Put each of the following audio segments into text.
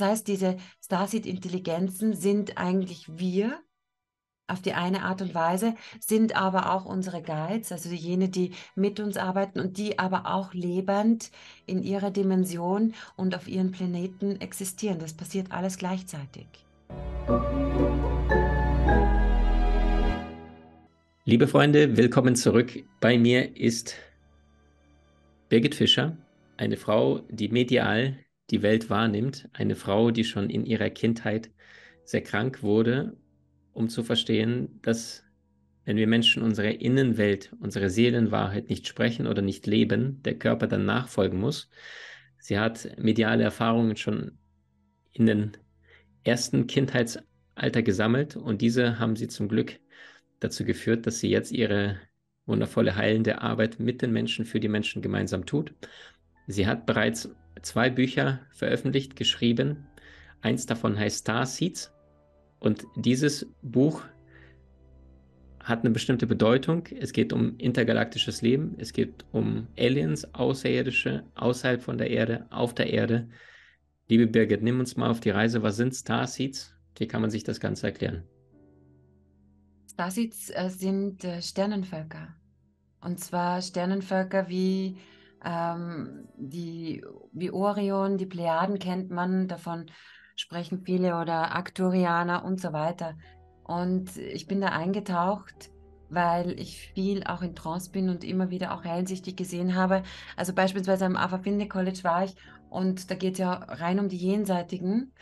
Das heißt, diese Starseed-Intelligenzen sind eigentlich wir auf die eine Art und Weise, sind aber auch unsere Guides, also jene, die mit uns arbeiten und die aber auch lebend in ihrer Dimension und auf ihren Planeten existieren. Das passiert alles gleichzeitig. Liebe Freunde, willkommen zurück. Bei mir ist Birgit Fischer, eine Frau, die medial die Welt wahrnimmt, eine Frau, die schon in ihrer Kindheit sehr krank wurde, um zu verstehen, dass wenn wir Menschen unsere Innenwelt, unsere Seelenwahrheit nicht sprechen oder nicht leben, der Körper dann nachfolgen muss. Sie hat mediale Erfahrungen schon in den ersten Kindheitsalter gesammelt und diese haben sie zum Glück dazu geführt, dass sie jetzt ihre wundervolle heilende Arbeit mit den Menschen für die Menschen gemeinsam tut. Sie hat bereits zwei Bücher veröffentlicht, geschrieben. Eins davon heißt Star Seeds und dieses Buch hat eine bestimmte Bedeutung. Es geht um intergalaktisches Leben, es geht um Aliens, Außerirdische, außerhalb von der Erde, auf der Erde. Liebe Birgit, nimm uns mal auf die Reise. Was sind Star Seeds? Wie kann man sich das Ganze erklären? Starseeds äh, sind äh, Sternenvölker. Und zwar Sternenvölker wie, ähm, die, wie Orion, die Plejaden kennt man, davon sprechen viele oder Aktorianer und so weiter. Und ich bin da eingetaucht, weil ich viel auch in Trance bin und immer wieder auch hellsichtig gesehen habe. Also beispielsweise am Ava Finde College war ich und da geht es ja rein um die Jenseitigen.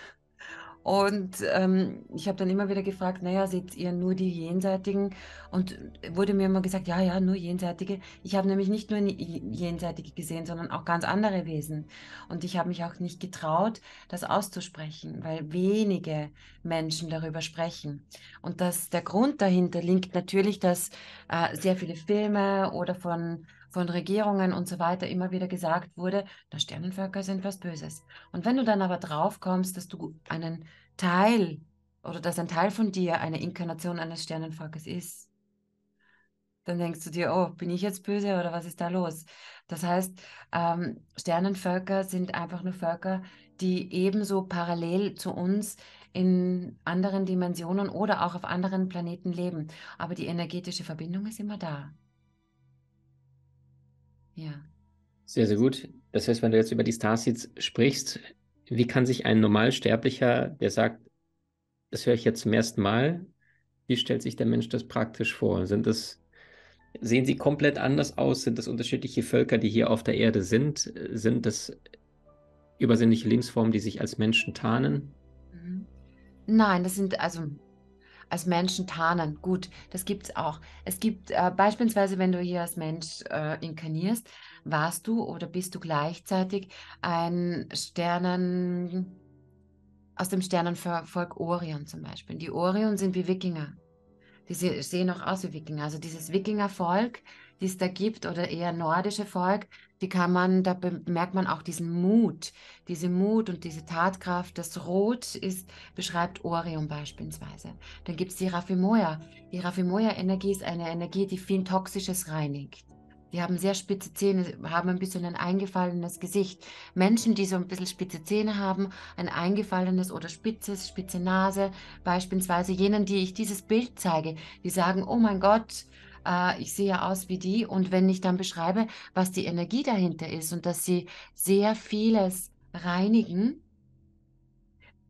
Und ähm, ich habe dann immer wieder gefragt, naja, seht ihr nur die Jenseitigen? Und wurde mir immer gesagt, ja, ja, nur Jenseitige. Ich habe nämlich nicht nur Jenseitige gesehen, sondern auch ganz andere Wesen. Und ich habe mich auch nicht getraut, das auszusprechen, weil wenige Menschen darüber sprechen. Und das, der Grund dahinter liegt natürlich, dass äh, sehr viele Filme oder von von Regierungen und so weiter immer wieder gesagt wurde, dass Sternenvölker sind was Böses. Und wenn du dann aber drauf kommst, dass du einen Teil oder dass ein Teil von dir eine Inkarnation eines Sternenvolkes ist, dann denkst du dir, oh, bin ich jetzt böse oder was ist da los? Das heißt, ähm, Sternenvölker sind einfach nur Völker, die ebenso parallel zu uns in anderen Dimensionen oder auch auf anderen Planeten leben. Aber die energetische Verbindung ist immer da. Ja. Sehr, sehr gut. Das heißt, wenn du jetzt über die Starseeds sprichst, wie kann sich ein Normalsterblicher, der sagt, das höre ich jetzt zum ersten Mal, wie stellt sich der Mensch das praktisch vor? Sind das, sehen sie komplett anders aus? Sind das unterschiedliche Völker, die hier auf der Erde sind? Sind das übersinnliche Lebensformen, die sich als Menschen tarnen? Mhm. Nein, das sind also als Menschen tarnen. Gut, das gibt es auch. Es gibt äh, beispielsweise, wenn du hier als Mensch äh, inkarnierst, warst du oder bist du gleichzeitig ein Sternen aus dem Sternenvolk Orion zum Beispiel. Die Orion sind wie Wikinger. Die sehen auch aus wie Wikinger. Also dieses Wikingervolk, die es da gibt, oder eher nordische Volk, die kann man, da bemerkt man auch diesen Mut, diese Mut und diese Tatkraft. Das Rot ist, beschreibt Orion beispielsweise. Dann gibt es die Raffimoja. Die Raffimoja-Energie ist eine Energie, die viel Toxisches reinigt. Die haben sehr spitze Zähne, haben ein bisschen ein eingefallenes Gesicht. Menschen, die so ein bisschen spitze Zähne haben, ein eingefallenes oder spitzes, spitze Nase, beispielsweise jenen, die ich dieses Bild zeige, die sagen, oh mein Gott, äh, ich sehe aus wie die. Und wenn ich dann beschreibe, was die Energie dahinter ist und dass sie sehr vieles reinigen,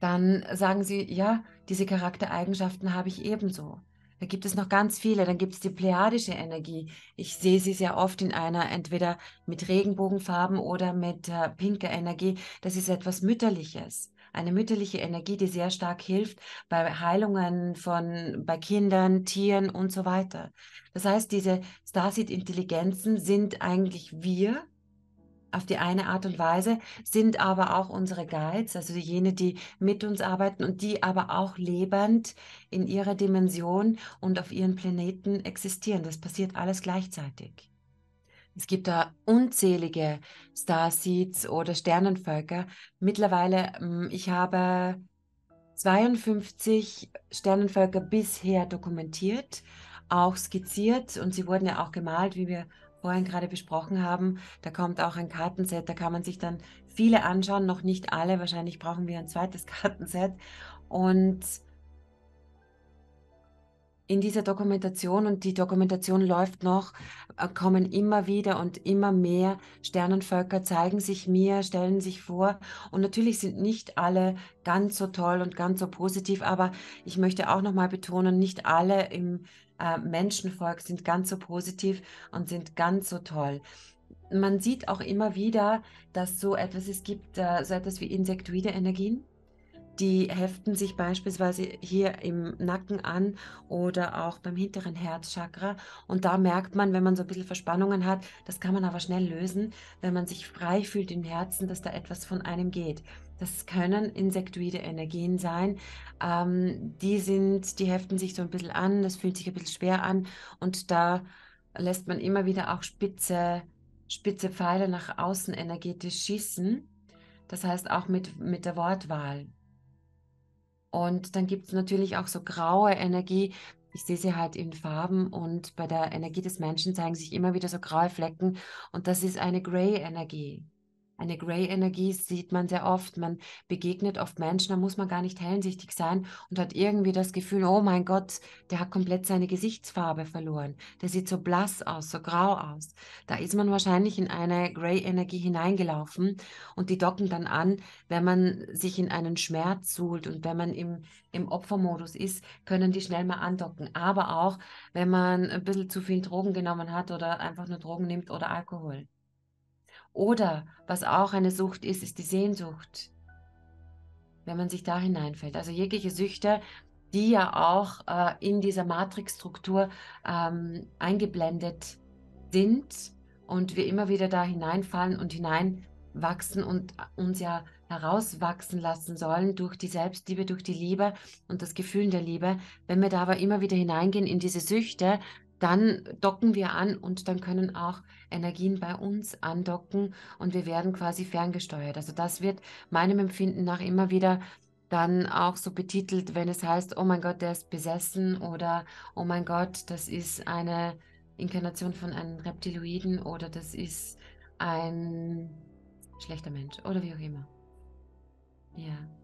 dann sagen sie, ja, diese Charaktereigenschaften habe ich ebenso. Da gibt es noch ganz viele. Dann gibt es die plejadische Energie. Ich sehe sie sehr oft in einer, entweder mit Regenbogenfarben oder mit äh, pinker Energie. Das ist etwas Mütterliches eine mütterliche Energie, die sehr stark hilft bei Heilungen von bei Kindern, Tieren und so weiter. Das heißt, diese Starseed-Intelligenzen sind eigentlich wir auf die eine Art und Weise, sind aber auch unsere Guides, also jene, die mit uns arbeiten und die aber auch lebend in ihrer Dimension und auf ihren Planeten existieren. Das passiert alles gleichzeitig. Es gibt da unzählige Starseeds oder Sternenvölker. Mittlerweile, hm, ich habe 52 Sternenvölker bisher dokumentiert, auch skizziert und sie wurden ja auch gemalt, wie wir vorhin gerade besprochen haben. Da kommt auch ein Kartenset, da kann man sich dann viele anschauen, noch nicht alle. Wahrscheinlich brauchen wir ein zweites Kartenset. Und in dieser Dokumentation und die Dokumentation läuft noch, äh, kommen immer wieder und immer mehr Sternenvölker, zeigen sich mir, stellen sich vor. Und natürlich sind nicht alle ganz so toll und ganz so positiv, aber ich möchte auch nochmal betonen, nicht alle im äh, Menschenvolk sind ganz so positiv und sind ganz so toll. Man sieht auch immer wieder, dass so etwas, es gibt äh, so etwas wie insektoide Energien die heften sich beispielsweise hier im Nacken an oder auch beim hinteren Herzchakra. Und da merkt man, wenn man so ein bisschen Verspannungen hat, das kann man aber schnell lösen, wenn man sich frei fühlt im Herzen, dass da etwas von einem geht. Das können insektoide Energien sein. Ähm, die sind, die heften sich so ein bisschen an, das fühlt sich ein bisschen schwer an und da lässt man immer wieder auch spitze, spitze Pfeile nach außen energetisch schießen. Das heißt auch mit, mit der Wortwahl. Und dann gibt es natürlich auch so graue Energie. Ich sehe sie halt in Farben und bei der Energie des Menschen zeigen sich immer wieder so graue Flecken und das ist eine Grey-Energie. Eine Grey-Energie sieht man sehr oft. Man begegnet oft Menschen, da muss man gar nicht hellsichtig sein und hat irgendwie das Gefühl, oh mein Gott, der hat komplett seine Gesichtsfarbe verloren. Der sieht so blass aus, so grau aus. Da ist man wahrscheinlich in eine Grey-Energie hineingelaufen und die docken dann an, wenn man sich in einen Schmerz suhlt und wenn man im, im Opfermodus ist, können die schnell mal andocken. Aber auch, wenn man ein bisschen zu viel Drogen genommen hat oder einfach nur Drogen nimmt oder Alkohol. Oder was auch eine Sucht ist, ist die Sehnsucht, wenn man sich da hineinfällt. Also jegliche Süchte, die ja auch äh, in dieser Matrixstruktur ähm, eingeblendet sind und wir immer wieder da hineinfallen und hineinwachsen und uns ja herauswachsen lassen sollen durch die Selbstliebe, durch die Liebe und das Gefühl der Liebe. Wenn wir da aber immer wieder hineingehen in diese Süchte, dann docken wir an und dann können auch Energien bei uns andocken und wir werden quasi ferngesteuert. Also das wird meinem Empfinden nach immer wieder dann auch so betitelt, wenn es heißt, oh mein Gott, der ist besessen oder oh mein Gott, das ist eine Inkarnation von einem Reptiloiden oder das ist ein schlechter Mensch oder wie auch immer. Ja.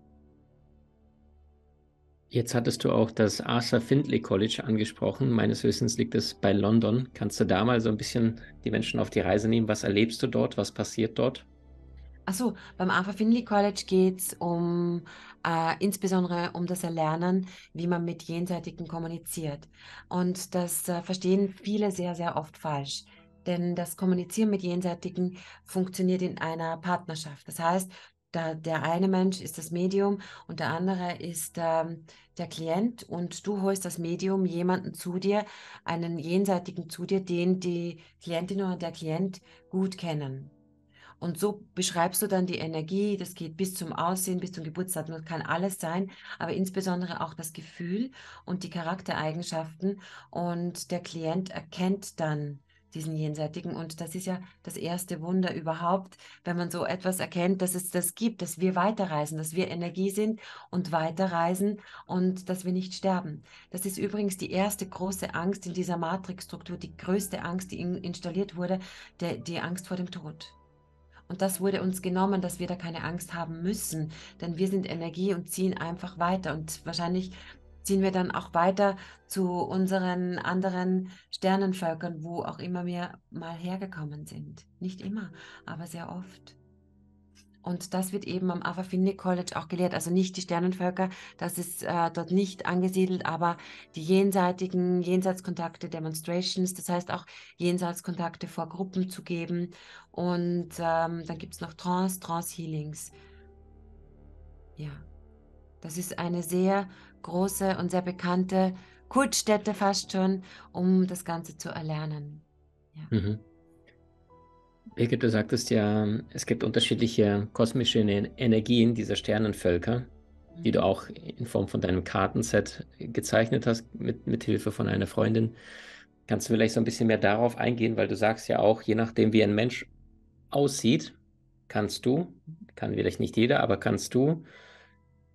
Jetzt hattest du auch das Arthur Findlay College angesprochen. Meines Wissens liegt es bei London. Kannst du da mal so ein bisschen die Menschen auf die Reise nehmen? Was erlebst du dort? Was passiert dort? Achso, beim Arthur Findlay College geht es um äh, insbesondere um das Erlernen, wie man mit Jenseitigen kommuniziert. Und das äh, verstehen viele sehr, sehr oft falsch. Denn das Kommunizieren mit Jenseitigen funktioniert in einer Partnerschaft. Das heißt, da, der eine Mensch ist das Medium und der andere ist ähm, der Klient und du holst das Medium jemanden zu dir, einen Jenseitigen zu dir, den die Klientin oder der Klient gut kennen. Und so beschreibst du dann die Energie, das geht bis zum Aussehen, bis zum Geburtsdatum, das kann alles sein, aber insbesondere auch das Gefühl und die Charaktereigenschaften. Und der Klient erkennt dann diesen Jenseitigen. Und das ist ja das erste Wunder überhaupt, wenn man so etwas erkennt, dass es das gibt, dass wir weiterreisen, dass wir Energie sind und weiterreisen und dass wir nicht sterben. Das ist übrigens die erste große Angst in dieser Matrixstruktur, die größte Angst, die in, installiert wurde, der, die Angst vor dem Tod. Und das wurde uns genommen, dass wir da keine Angst haben müssen, denn wir sind Energie und ziehen einfach weiter. Und wahrscheinlich ziehen wir dann auch weiter zu unseren anderen Sternenvölkern, wo auch immer wir mal hergekommen sind. Nicht immer, aber sehr oft. Und das wird eben am Avafini College auch gelehrt. Also nicht die Sternenvölker, das ist äh, dort nicht angesiedelt, aber die jenseitigen Jenseitskontakte, Demonstrations, das heißt auch Jenseitskontakte vor Gruppen zu geben. Und ähm, dann gibt es noch Trance, Trance-Healings. Ja, das ist eine sehr große und sehr bekannte Kultstätte fast schon, um das Ganze zu erlernen. Ja. Mhm. Birgit, du sagtest ja, es gibt unterschiedliche kosmische Energien dieser Sternenvölker, mhm. die du mhm. auch in Form von deinem Kartenset gezeichnet hast, mit, mit Hilfe von einer Freundin. Kannst du vielleicht so ein bisschen mehr darauf eingehen, weil du sagst ja auch, je nachdem, wie ein Mensch aussieht, kannst du, kann vielleicht nicht jeder, aber kannst du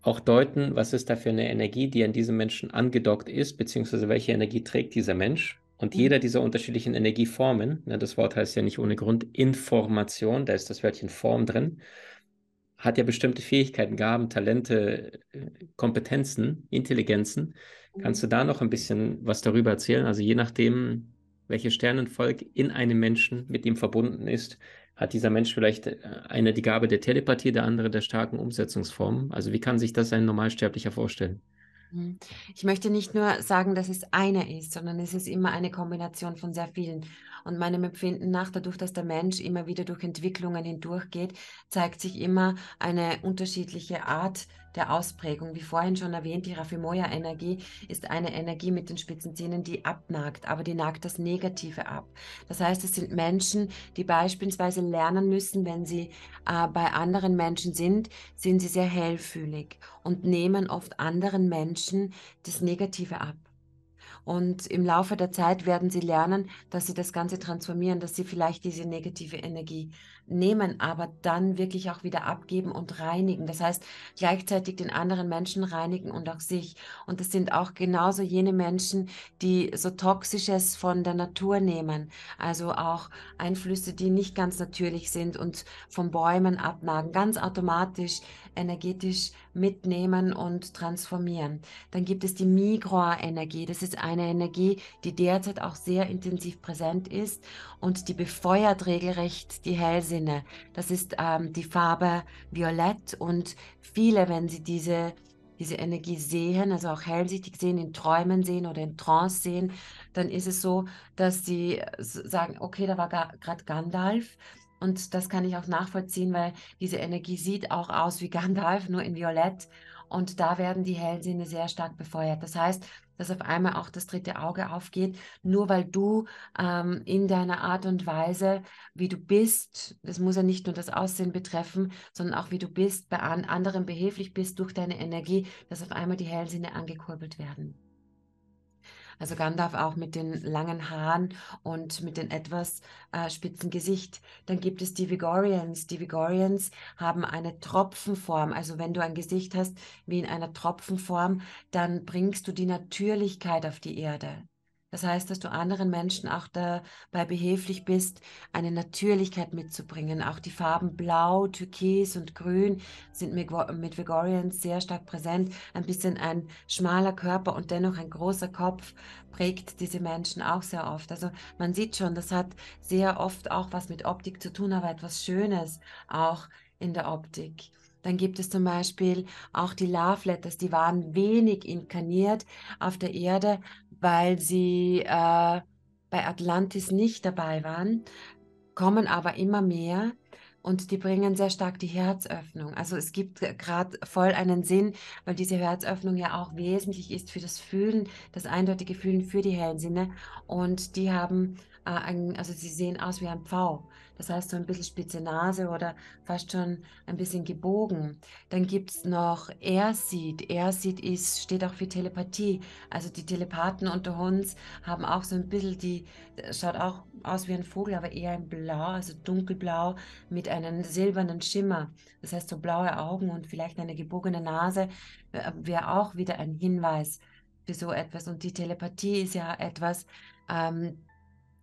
auch deuten, was ist da für eine Energie, die an diesem Menschen angedockt ist, beziehungsweise welche Energie trägt dieser Mensch. Und mhm. jeder dieser unterschiedlichen Energieformen, ne, das Wort heißt ja nicht ohne Grund Information, da ist das Wörtchen Form drin, hat ja bestimmte Fähigkeiten, Gaben, Talente, äh, Kompetenzen, Intelligenzen. Kannst du da noch ein bisschen was darüber erzählen? Also je nachdem, welches Sternenvolk in einem Menschen mit ihm verbunden ist, hat dieser Mensch vielleicht äh, eine die Gabe der Telepathie, der andere der starken Umsetzungsform. Also wie kann sich das ein Normalsterblicher vorstellen? Mhm. Ich möchte nicht nur sagen, dass es eine ist, sondern es ist immer eine Kombination von sehr vielen. Und meinem Empfinden nach, dadurch, dass der Mensch immer wieder durch Entwicklungen hindurchgeht, zeigt sich immer eine unterschiedliche Art der Ausprägung. Wie vorhin schon erwähnt, die Rafimoya-Energie ist eine Energie mit den spitzen Zähnen, die abnagt, aber die nagt das Negative ab. Das heißt, es sind Menschen, die beispielsweise lernen müssen, wenn sie äh, bei anderen Menschen sind, sind sie sehr hellfühlig und nehmen oft anderen Menschen das Negative ab. Und im Laufe der Zeit werden sie lernen, dass sie das Ganze transformieren, dass sie vielleicht diese negative Energie nehmen, aber dann wirklich auch wieder abgeben und reinigen. Das heißt, gleichzeitig den anderen Menschen reinigen und auch sich. Und das sind auch genauso jene Menschen, die so Toxisches von der Natur nehmen. Also auch Einflüsse, die nicht ganz natürlich sind und von Bäumen abnagen, ganz automatisch energetisch mitnehmen und transformieren. Dann gibt es die Migroa-Energie. Das ist eine Energie, die derzeit auch sehr intensiv präsent ist und die befeuert regelrecht die Hellsinne. Das ist ähm, die Farbe Violett und viele, wenn sie diese diese Energie sehen, also auch hellsichtig sehen, in Träumen sehen oder in Trance sehen, dann ist es so, dass sie sagen, okay, da war gerade Gandalf, und das kann ich auch nachvollziehen, weil diese Energie sieht auch aus wie Gandalf, nur in Violett. Und da werden die Hellsinne sehr stark befeuert. Das heißt, dass auf einmal auch das dritte Auge aufgeht, nur weil du ähm, in deiner Art und Weise, wie du bist, das muss ja nicht nur das Aussehen betreffen, sondern auch wie du bist, bei an anderen behilflich bist durch deine Energie, dass auf einmal die Hellsinne angekurbelt werden. Also Gandalf auch mit den langen Haaren und mit dem etwas äh, spitzen Gesicht. Dann gibt es die Vigorians. Die Vigorians haben eine Tropfenform. Also wenn du ein Gesicht hast wie in einer Tropfenform, dann bringst du die Natürlichkeit auf die Erde. Das heißt, dass du anderen Menschen auch dabei behilflich bist, eine Natürlichkeit mitzubringen. Auch die Farben Blau, Türkis und Grün sind mit, Vigorians sehr stark präsent. Ein bisschen ein schmaler Körper und dennoch ein großer Kopf prägt diese Menschen auch sehr oft. Also man sieht schon, das hat sehr oft auch was mit Optik zu tun, aber etwas Schönes auch in der Optik. Dann gibt es zum Beispiel auch die Love Letters, die waren wenig inkarniert auf der Erde, weil sie äh, bei Atlantis nicht dabei waren, kommen aber immer mehr und die bringen sehr stark die Herzöffnung. Also es gibt gerade voll einen Sinn, weil diese Herzöffnung ja auch wesentlich ist für das Fühlen, das eindeutige Fühlen für die hellen Sinne. Und die haben, äh, ein, also sie sehen aus wie ein Pfau. Das heißt so ein bisschen spitze Nase oder fast schon ein bisschen gebogen. Dann gibt es noch Airseed. Airseed ist, steht auch für Telepathie. Also die Telepathen unter uns haben auch so ein bisschen die, schaut auch aus wie ein Vogel, aber eher in Blau, also dunkelblau mit einem silbernen Schimmer. Das heißt so blaue Augen und vielleicht eine gebogene Nase äh, wäre auch wieder ein Hinweis für so etwas. Und die Telepathie ist ja etwas, ähm,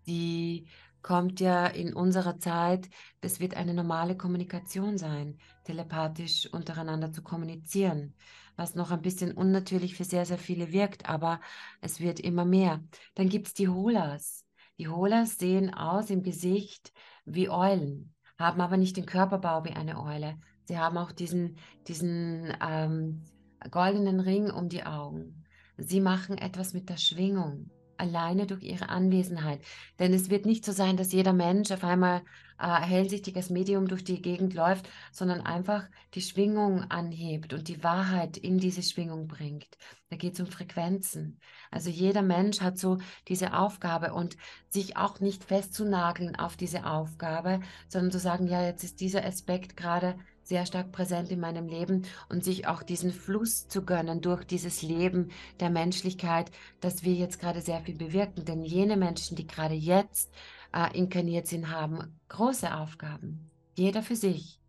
die kommt ja in unserer Zeit, das wird eine normale Kommunikation sein, telepathisch untereinander zu kommunizieren, was noch ein bisschen unnatürlich für sehr, sehr viele wirkt, aber es wird immer mehr. Dann gibt es die Holas. Die Holas sehen aus im Gesicht wie Eulen, haben aber nicht den Körperbau wie eine Eule. Sie haben auch diesen, diesen ähm, goldenen Ring um die Augen. Sie machen etwas mit der Schwingung alleine durch ihre Anwesenheit. Denn es wird nicht so sein, dass jeder Mensch auf einmal äh, hellsichtiges Medium durch die Gegend läuft, sondern einfach die Schwingung anhebt und die Wahrheit in diese Schwingung bringt. Da geht es um Frequenzen. Also jeder Mensch hat so diese Aufgabe und sich auch nicht festzunageln auf diese Aufgabe, sondern zu sagen, ja, jetzt ist dieser Aspekt gerade sehr stark präsent in meinem Leben und sich auch diesen Fluss zu gönnen durch dieses Leben der Menschlichkeit, dass wir jetzt gerade sehr viel bewirken. Denn jene Menschen, die gerade jetzt äh, inkarniert sind, haben große Aufgaben. Jeder für sich.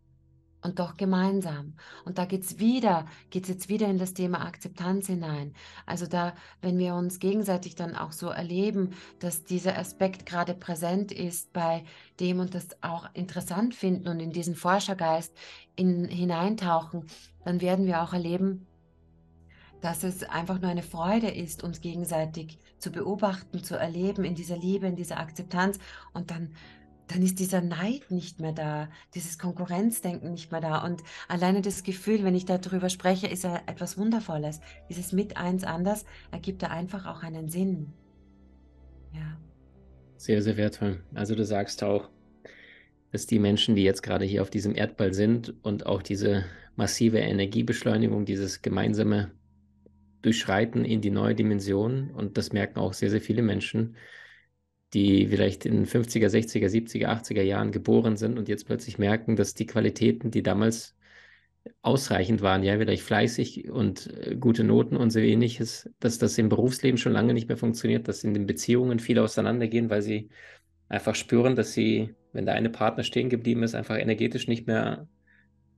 Und doch gemeinsam. Und da geht es wieder, geht es jetzt wieder in das Thema Akzeptanz hinein. Also da, wenn wir uns gegenseitig dann auch so erleben, dass dieser Aspekt gerade präsent ist bei dem und das auch interessant finden und in diesen Forschergeist in, hineintauchen, dann werden wir auch erleben, dass es einfach nur eine Freude ist, uns gegenseitig zu beobachten, zu erleben in dieser Liebe, in dieser Akzeptanz und dann dann ist dieser Neid nicht mehr da, dieses Konkurrenzdenken nicht mehr da. Und alleine das Gefühl, wenn ich darüber spreche, ist ja etwas Wundervolles. Dieses mit eins anders ergibt da einfach auch einen Sinn. Ja. Sehr, sehr wertvoll. Also du sagst auch, dass die Menschen, die jetzt gerade hier auf diesem Erdball sind und auch diese massive Energiebeschleunigung, dieses gemeinsame Durchschreiten in die neue Dimension, und das merken auch sehr, sehr viele Menschen, die vielleicht in 50er, 60er, 70er, 80er Jahren geboren sind und jetzt plötzlich merken, dass die Qualitäten, die damals ausreichend waren, ja, vielleicht fleißig und äh, gute Noten und so ähnliches, dass das im Berufsleben schon lange nicht mehr funktioniert, dass in den Beziehungen viele auseinandergehen, weil sie einfach spüren, dass sie, wenn der eine Partner stehen geblieben ist, einfach energetisch nicht mehr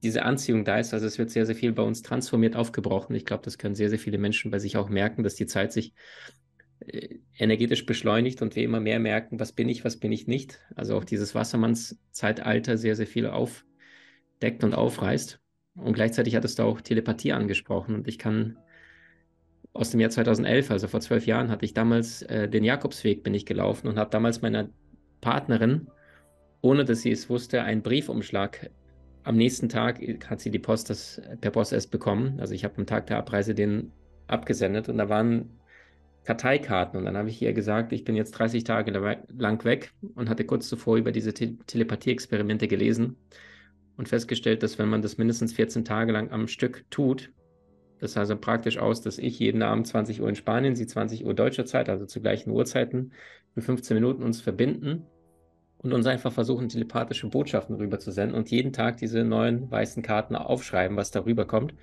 diese Anziehung da ist. Also es wird sehr, sehr viel bei uns transformiert aufgebrochen. Ich glaube, das können sehr, sehr viele Menschen bei sich auch merken, dass die Zeit sich energetisch beschleunigt und wir immer mehr merken, was bin ich, was bin ich nicht. Also auch dieses Wassermannszeitalter sehr, sehr viel aufdeckt und aufreißt. Und gleichzeitig hattest du auch Telepathie angesprochen und ich kann aus dem Jahr 2011, also vor zwölf Jahren, hatte ich damals äh, den Jakobsweg, bin ich gelaufen und habe damals meiner Partnerin, ohne dass sie es wusste, einen Briefumschlag. Am nächsten Tag hat sie die Post das per Post erst bekommen. Also ich habe am Tag der Abreise den abgesendet und da waren Karteikarten. Und dann habe ich ihr gesagt, ich bin jetzt 30 Tage lang weg und hatte kurz zuvor über diese Te Telepathie-Experimente gelesen und festgestellt, dass wenn man das mindestens 14 Tage lang am Stück tut, das sah also praktisch aus, dass ich jeden Abend 20 Uhr in Spanien, sie 20 Uhr deutscher Zeit, also zu gleichen Uhrzeiten, für 15 Minuten uns verbinden und uns einfach versuchen, telepathische Botschaften rüberzusenden und jeden Tag diese neuen weißen Karten aufschreiben, was darüber kommt.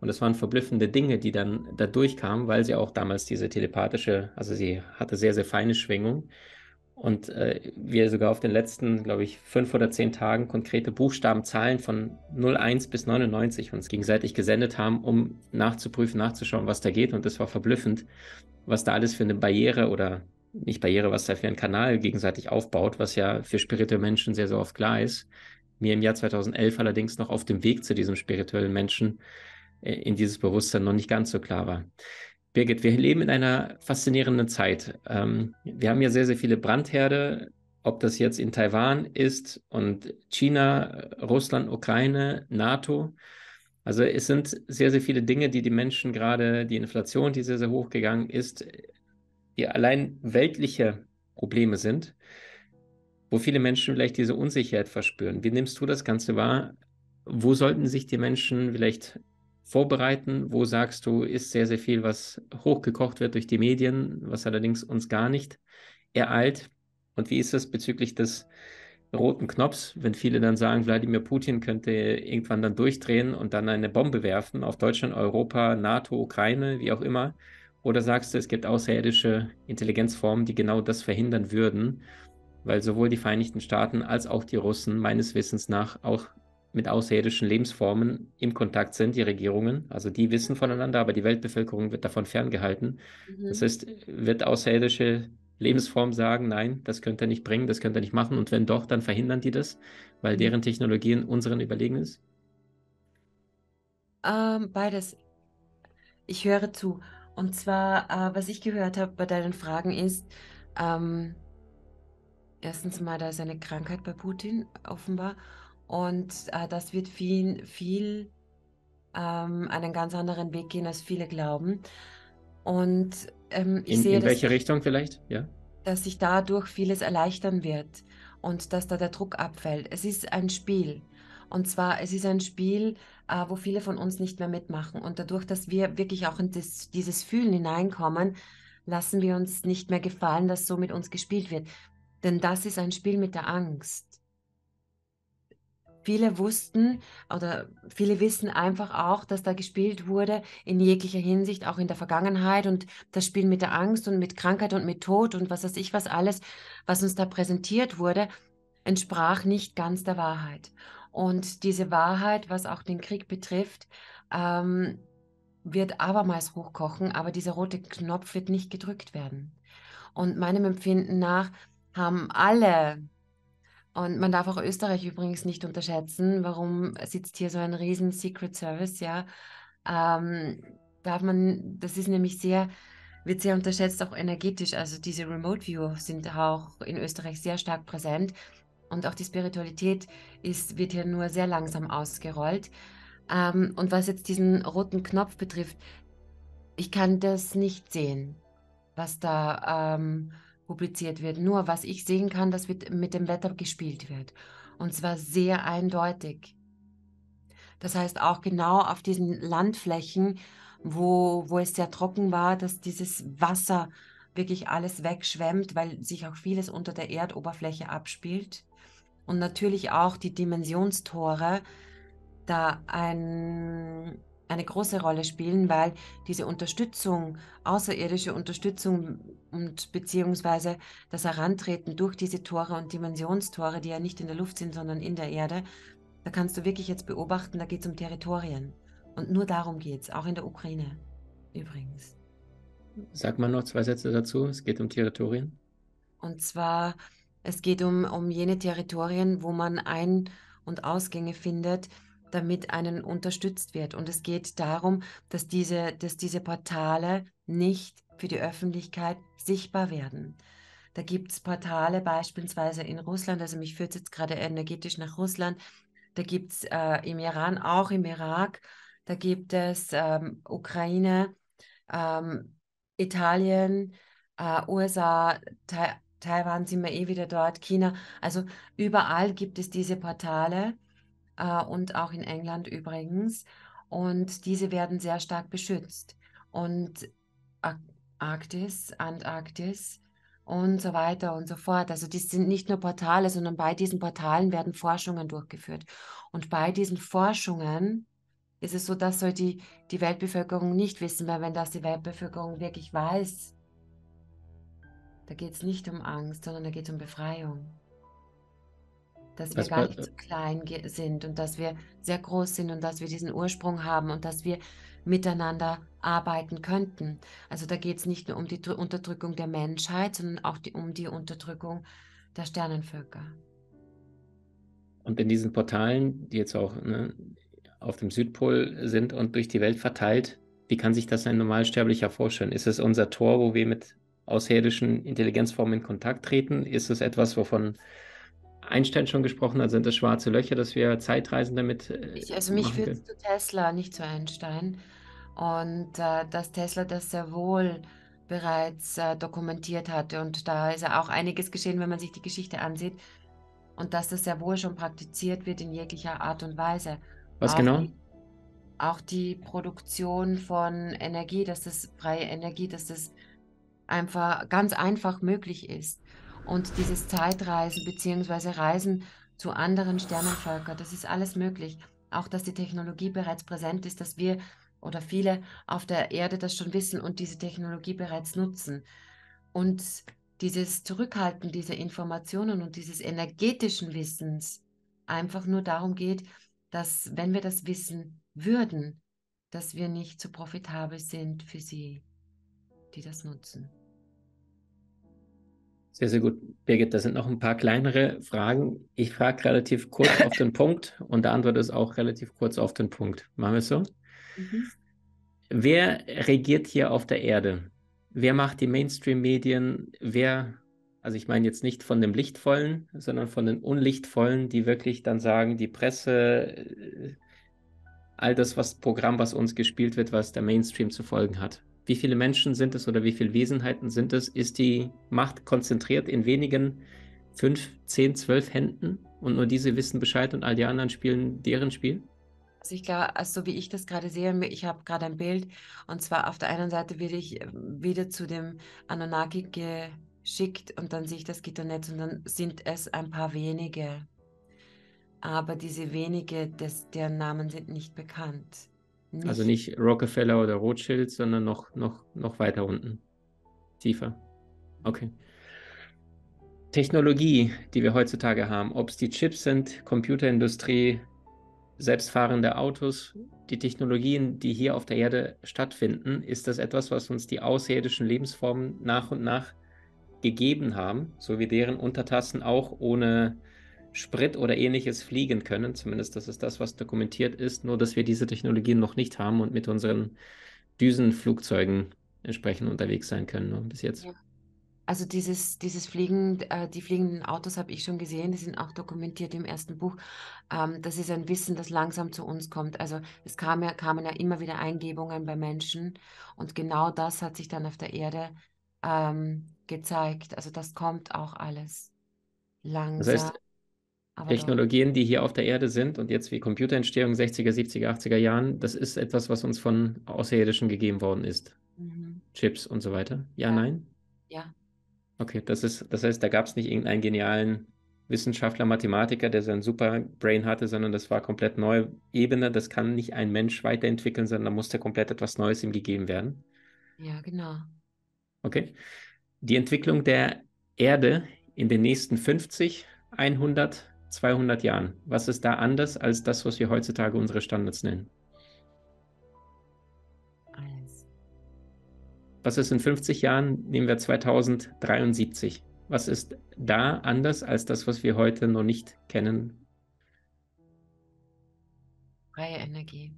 Und es waren verblüffende Dinge, die dann da durchkamen, weil sie auch damals diese telepathische, also sie hatte sehr, sehr feine Schwingung. Und äh, wir sogar auf den letzten, glaube ich, fünf oder zehn Tagen konkrete Buchstabenzahlen von 01 bis 99 uns gegenseitig gesendet haben, um nachzuprüfen, nachzuschauen, was da geht. Und das war verblüffend, was da alles für eine Barriere oder nicht Barriere, was da für ein Kanal gegenseitig aufbaut, was ja für spirituelle Menschen sehr, sehr oft klar ist. Mir im Jahr 2011 allerdings noch auf dem Weg zu diesem spirituellen Menschen in dieses Bewusstsein noch nicht ganz so klar war. Birgit, wir leben in einer faszinierenden Zeit. Ähm, wir haben ja sehr, sehr viele Brandherde, ob das jetzt in Taiwan ist und China, Russland, Ukraine, NATO. Also es sind sehr, sehr viele Dinge, die die Menschen gerade, die Inflation, die sehr, sehr hoch gegangen ist, die allein weltliche Probleme sind, wo viele Menschen vielleicht diese Unsicherheit verspüren. Wie nimmst du das Ganze wahr? Wo sollten sich die Menschen vielleicht vorbereiten? Wo sagst du, ist sehr, sehr viel, was hochgekocht wird durch die Medien, was allerdings uns gar nicht ereilt? Und wie ist es bezüglich des roten Knopfs, wenn viele dann sagen, Wladimir Putin könnte irgendwann dann durchdrehen und dann eine Bombe werfen auf Deutschland, Europa, NATO, Ukraine, wie auch immer? Oder sagst du, es gibt außerirdische Intelligenzformen, die genau das verhindern würden? Weil sowohl die Vereinigten Staaten als auch die Russen meines Wissens nach auch mit außerirdischen Lebensformen im Kontakt sind, die Regierungen. Also die wissen voneinander, aber die Weltbevölkerung wird davon ferngehalten. Mhm. Das heißt, wird außerirdische Lebensform sagen, nein, das könnt ihr nicht bringen, das könnt ihr nicht machen. Und wenn doch, dann verhindern die das, weil mhm. deren Technologien unseren überlegen ist? Ähm, beides. Ich höre zu. Und zwar, äh, was ich gehört habe bei deinen Fragen ist, ähm, erstens mal, da ist eine Krankheit bei Putin offenbar. Und äh, das wird viel, viel ähm, einen ganz anderen Weg gehen, als viele glauben. Und ähm, ich in, sehe, in welche dass, Richtung vielleicht? Ja. Dass sich dadurch vieles erleichtern wird und dass da der Druck abfällt. Es ist ein Spiel. Und zwar, es ist ein Spiel, äh, wo viele von uns nicht mehr mitmachen. Und dadurch, dass wir wirklich auch in das, dieses Fühlen hineinkommen, lassen wir uns nicht mehr gefallen, dass so mit uns gespielt wird. Denn das ist ein Spiel mit der Angst. Viele wussten oder viele wissen einfach auch, dass da gespielt wurde in jeglicher Hinsicht, auch in der Vergangenheit. Und das Spiel mit der Angst und mit Krankheit und mit Tod und was weiß ich, was alles, was uns da präsentiert wurde, entsprach nicht ganz der Wahrheit. Und diese Wahrheit, was auch den Krieg betrifft, ähm, wird abermals hochkochen, aber dieser rote Knopf wird nicht gedrückt werden. Und meinem Empfinden nach haben alle, und man darf auch Österreich übrigens nicht unterschätzen, warum sitzt hier so ein riesen Secret Service, ja, ähm, darf man, das ist nämlich sehr, wird sehr unterschätzt, auch energetisch. Also diese Remote View sind auch in Österreich sehr stark präsent. Und auch die Spiritualität ist, wird hier nur sehr langsam ausgerollt. Ähm, und was jetzt diesen roten Knopf betrifft, ich kann das nicht sehen, was da ähm, publiziert wird. Nur was ich sehen kann, dass mit dem Wetter gespielt wird. Und zwar sehr eindeutig. Das heißt auch genau auf diesen Landflächen, wo, wo es sehr trocken war, dass dieses Wasser wirklich alles wegschwemmt, weil sich auch vieles unter der Erdoberfläche abspielt. Und natürlich auch die Dimensionstore da ein, eine große Rolle spielen, weil diese Unterstützung, außerirdische Unterstützung und beziehungsweise das Herantreten durch diese Tore und Dimensionstore, die ja nicht in der Luft sind, sondern in der Erde, da kannst du wirklich jetzt beobachten, da geht es um Territorien. Und nur darum geht es, auch in der Ukraine übrigens. Sag mal noch zwei Sätze dazu. Es geht um Territorien. Und zwar, es geht um, um jene Territorien, wo man Ein- und Ausgänge findet, damit einen unterstützt wird. Und es geht darum, dass diese, dass diese Portale nicht für die Öffentlichkeit sichtbar werden. Da gibt es Portale beispielsweise in Russland, also mich führt jetzt gerade energetisch nach Russland, da gibt es äh, im Iran, auch im Irak, da gibt es ähm, Ukraine, ähm, Italien, äh, USA, Tai Taiwan sind wir eh wieder dort, China. Also überall gibt es diese Portale äh, und auch in England übrigens. Und diese werden sehr stark beschützt. Und Arktis, Antarktis und so weiter und so fort. Also das sind nicht nur Portale, sondern bei diesen Portalen werden Forschungen durchgeführt. Und bei diesen Forschungen ist es so, dass soll die, die Weltbevölkerung nicht wissen, weil wenn das die Weltbevölkerung wirklich weiß, da geht es nicht um Angst, sondern da geht es um Befreiung. Dass wir gar nicht zu klein sind und dass wir sehr groß sind und dass wir diesen Ursprung haben und dass wir miteinander arbeiten könnten. Also da geht es nicht nur um die Unterdrückung der Menschheit, sondern auch die, um die Unterdrückung der Sternenvölker. Und in diesen Portalen, die jetzt auch ne, auf dem Südpol sind und durch die Welt verteilt, wie kann sich das ein Normalsterblicher vorstellen? Ist es unser Tor, wo wir mit außerirdischen Intelligenzformen in Kontakt treten? Ist es etwas, wovon Einstein schon gesprochen hat? Sind das schwarze Löcher, dass wir Zeitreisen damit? Äh, ich, also mich führt zu Tesla, nicht zu Einstein. Und äh, dass Tesla das sehr wohl bereits äh, dokumentiert hatte. Und da ist ja auch einiges geschehen, wenn man sich die Geschichte ansieht. Und dass das sehr wohl schon praktiziert wird in jeglicher Art und Weise. Was auch genau? Die, auch die Produktion von Energie, dass das freie Energie, dass das einfach ganz einfach möglich ist. Und dieses Zeitreisen bzw. Reisen zu anderen Sternenvölkern, das ist alles möglich. Auch dass die Technologie bereits präsent ist, dass wir oder viele auf der Erde das schon wissen und diese Technologie bereits nutzen. Und dieses Zurückhalten dieser Informationen und dieses energetischen Wissens einfach nur darum geht, dass wenn wir das wissen würden, dass wir nicht so profitabel sind für sie, die das nutzen. Sehr, sehr gut. Birgit, da sind noch ein paar kleinere Fragen. Ich frage relativ kurz auf den Punkt und der Antwort ist auch relativ kurz auf den Punkt. Machen wir es so? Mhm. Wer regiert hier auf der Erde? Wer macht die Mainstream-Medien? Wer also ich meine jetzt nicht von dem Lichtvollen, sondern von den Unlichtvollen, die wirklich dann sagen, die Presse, äh, all das, was Programm, was uns gespielt wird, was der Mainstream zu folgen hat. Wie viele Menschen sind es oder wie viele Wesenheiten sind es? Ist die Macht konzentriert in wenigen fünf, zehn, zwölf Händen und nur diese wissen Bescheid und all die anderen spielen deren Spiel? Also ich glaube, also so wie ich das gerade sehe, ich habe gerade ein Bild und zwar auf der einen Seite werde ich äh, wieder zu dem Anunnaki ge schickt und dann sehe ich das Gitternetz und dann sind es ein paar wenige. Aber diese wenige, des, deren Namen sind nicht bekannt. Nicht. Also nicht Rockefeller oder Rothschild, sondern noch, noch, noch weiter unten. Tiefer. Okay. Technologie, die wir heutzutage haben, ob es die Chips sind, Computerindustrie, selbstfahrende Autos, die Technologien, die hier auf der Erde stattfinden, ist das etwas, was uns die außerirdischen Lebensformen nach und nach gegeben haben, so wie deren Untertassen auch ohne Sprit oder ähnliches fliegen können. Zumindest das ist das, was dokumentiert ist, nur dass wir diese Technologien noch nicht haben und mit unseren Düsenflugzeugen entsprechend unterwegs sein können ne, bis jetzt. Ja. Also dieses, dieses Fliegen, äh, die fliegenden Autos habe ich schon gesehen, die sind auch dokumentiert im ersten Buch. Ähm, das ist ein Wissen, das langsam zu uns kommt. Also es kam ja, kamen ja immer wieder Eingebungen bei Menschen und genau das hat sich dann auf der Erde ähm, gezeigt. Also das kommt auch alles langsam. Das heißt, Technologien, die hier auf der Erde sind und jetzt wie Computerentstehung 60er, 70er, 80er Jahren, das ist etwas, was uns von Außerirdischen gegeben worden ist. Mhm. Chips und so weiter. Ja, ja. nein? Ja. Okay, das ist, das heißt, da gab es nicht irgendeinen genialen Wissenschaftler, Mathematiker, der so ein super Brain hatte, sondern das war komplett neue Ebene. Das kann nicht ein Mensch weiterentwickeln, sondern da musste komplett etwas Neues ihm gegeben werden. Ja, genau. Okay. Die Entwicklung der Erde in den nächsten 50, 100, 200 Jahren. Was ist da anders als das, was wir heutzutage unsere Standards nennen? Was ist in 50 Jahren? Nehmen wir 2073. Was ist da anders als das, was wir heute noch nicht kennen? Freie Energie.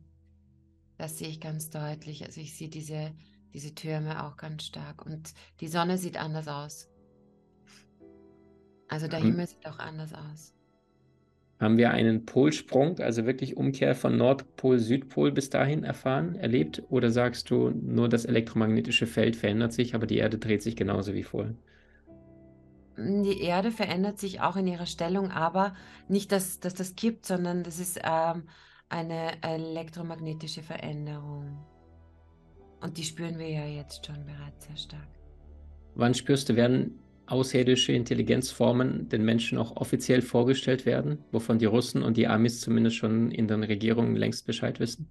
Das sehe ich ganz deutlich. Also ich sehe diese, diese Türme auch ganz stark. Und die Sonne sieht anders aus. Also der Himmel sieht auch anders aus. Haben wir einen Polsprung, also wirklich Umkehr von Nordpol, Südpol bis dahin erfahren, erlebt? Oder sagst du, nur das elektromagnetische Feld verändert sich, aber die Erde dreht sich genauso wie vorher? Die Erde verändert sich auch in ihrer Stellung, aber nicht, dass, dass das kippt, sondern das ist ähm, eine elektromagnetische Veränderung. Und die spüren wir ja jetzt schon bereits sehr stark. Wann spürst du, werden außerirdische Intelligenzformen den Menschen auch offiziell vorgestellt werden, wovon die Russen und die Amis zumindest schon in den Regierungen längst Bescheid wissen?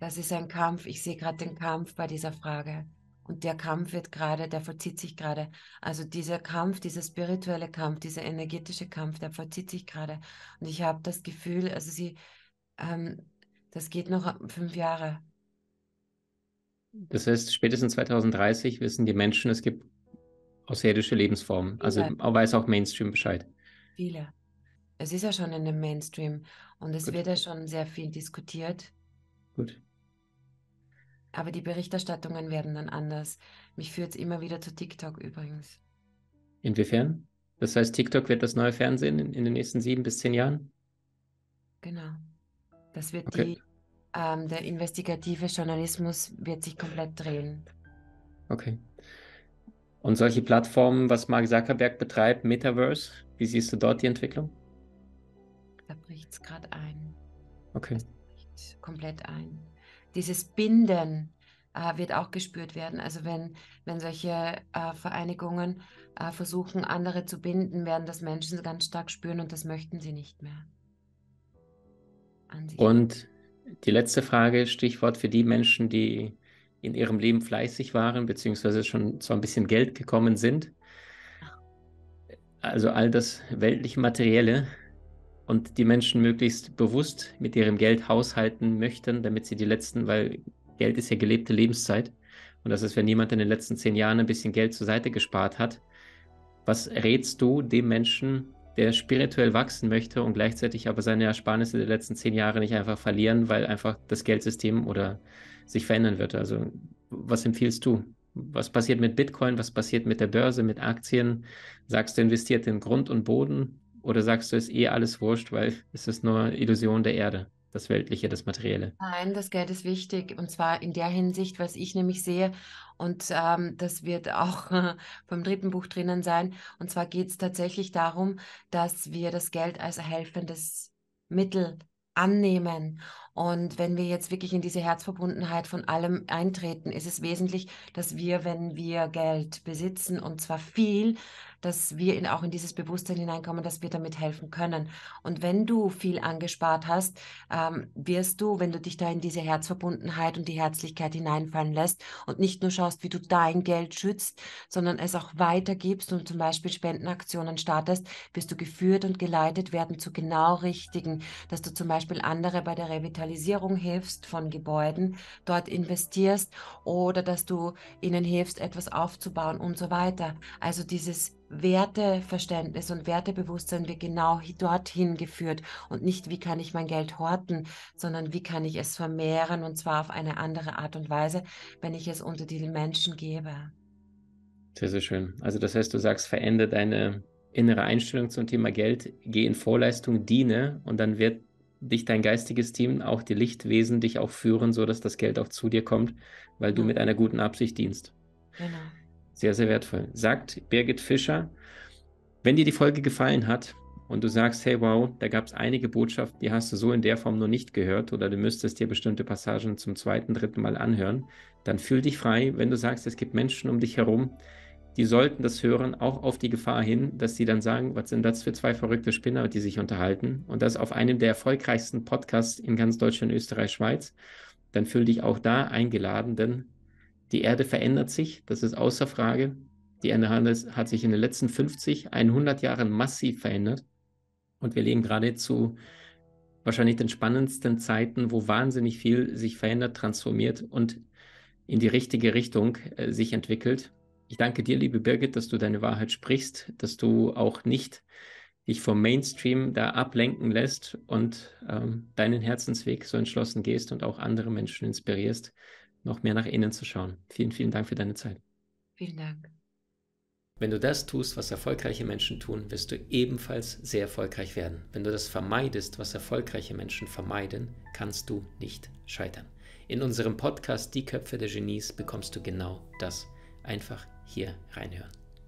Das ist ein Kampf. Ich sehe gerade den Kampf bei dieser Frage. Und der Kampf wird gerade, der verzieht sich gerade. Also dieser Kampf, dieser spirituelle Kampf, dieser energetische Kampf, der verzieht sich gerade. Und ich habe das Gefühl, also sie, ähm, das geht noch fünf Jahre. Das heißt, spätestens 2030 wissen die Menschen, es gibt außerirdische Lebensformen. Also weiß auch Mainstream Bescheid. Viele. Es ist ja schon in dem Mainstream und es Gut. wird ja schon sehr viel diskutiert. Gut. Aber die Berichterstattungen werden dann anders. Mich führt es immer wieder zu TikTok übrigens. Inwiefern? Das heißt, TikTok wird das neue Fernsehen in, in den nächsten sieben bis zehn Jahren? Genau. Das wird okay. die ähm, der investigative Journalismus wird sich komplett drehen. Okay. Und solche Plattformen, was Mark Zuckerberg betreibt, Metaverse, wie siehst du dort die Entwicklung? Da bricht es gerade ein. Okay. Das bricht komplett ein. Dieses Binden äh, wird auch gespürt werden. Also wenn, wenn solche äh, Vereinigungen äh, versuchen, andere zu binden, werden das Menschen ganz stark spüren und das möchten sie nicht mehr. Und die letzte Frage, Stichwort für die Menschen, die in ihrem Leben fleißig waren, beziehungsweise schon zu ein bisschen Geld gekommen sind. Also all das weltliche Materielle und die Menschen möglichst bewusst mit ihrem Geld haushalten möchten, damit sie die letzten, weil Geld ist ja gelebte Lebenszeit. Und das ist, wenn niemand in den letzten zehn Jahren ein bisschen Geld zur Seite gespart hat. Was rätst du dem Menschen, der spirituell wachsen möchte und gleichzeitig aber seine Ersparnisse der letzten zehn Jahre nicht einfach verlieren, weil einfach das Geldsystem oder sich verändern wird. Also was empfiehlst du? Was passiert mit Bitcoin? Was passiert mit der Börse, mit Aktien? Sagst du, investiert in Grund und Boden? Oder sagst du, ist eh alles wurscht, weil es ist nur Illusion der Erde? Das Weltliche, das Materielle. Nein, das Geld ist wichtig und zwar in der Hinsicht, was ich nämlich sehe und ähm, das wird auch äh, beim dritten Buch drinnen sein. Und zwar geht es tatsächlich darum, dass wir das Geld als helfendes Mittel annehmen Und wenn wir jetzt wirklich in diese Herzverbundenheit von allem eintreten, ist es wesentlich, dass wir, wenn wir Geld besitzen, und zwar viel, dass wir in, auch in dieses Bewusstsein hineinkommen, dass wir damit helfen können. Und wenn du viel angespart hast, ähm, wirst du, wenn du dich da in diese Herzverbundenheit und die Herzlichkeit hineinfallen lässt und nicht nur schaust, wie du dein Geld schützt, sondern es auch weitergibst und zum Beispiel Spendenaktionen startest, wirst du geführt und geleitet werden zu genau richtigen, dass du zum Beispiel andere bei der Revitalisierung hilfst von Gebäuden, dort investierst oder dass du ihnen hilfst, etwas aufzubauen und so weiter. Also dieses Werteverständnis und Wertebewusstsein wird genau dorthin geführt und nicht, wie kann ich mein Geld horten, sondern wie kann ich es vermehren und zwar auf eine andere Art und Weise, wenn ich es unter die Menschen gebe. Sehr, sehr schön. Also das heißt, du sagst, verändere deine innere Einstellung zum Thema Geld, geh in Vorleistung, diene und dann wird dich dein geistiges Team, auch die Lichtwesen, dich auch führen, sodass das Geld auch zu dir kommt, weil du mit einer guten Absicht dienst. Genau. Sehr, sehr wertvoll. Sagt Birgit Fischer, wenn dir die Folge gefallen hat und du sagst, hey, wow, da gab es einige Botschaften, die hast du so in der Form noch nicht gehört oder du müsstest dir bestimmte Passagen zum zweiten, dritten Mal anhören, dann fühl dich frei, wenn du sagst, es gibt Menschen um dich herum, die sollten das hören, auch auf die Gefahr hin, dass sie dann sagen, was sind das für zwei verrückte Spinner, die sich unterhalten und das auf einem der erfolgreichsten Podcasts in ganz Deutschland, Österreich, Schweiz, dann fühl dich auch da eingeladen, denn die Erde verändert sich, das ist außer Frage. Die Erde hat sich in den letzten 50, 100 Jahren massiv verändert. Und wir leben gerade zu wahrscheinlich den spannendsten Zeiten, wo wahnsinnig viel sich verändert, transformiert und in die richtige Richtung äh, sich entwickelt. Ich danke dir, liebe Birgit, dass du deine Wahrheit sprichst, dass du auch nicht dich vom Mainstream da ablenken lässt und ähm, deinen Herzensweg so entschlossen gehst und auch andere Menschen inspirierst, noch mehr nach innen zu schauen. Vielen, vielen Dank für deine Zeit. Vielen Dank. Wenn du das tust, was erfolgreiche Menschen tun, wirst du ebenfalls sehr erfolgreich werden. Wenn du das vermeidest, was erfolgreiche Menschen vermeiden, kannst du nicht scheitern. In unserem Podcast Die Köpfe der Genies bekommst du genau das. Einfach hier reinhören.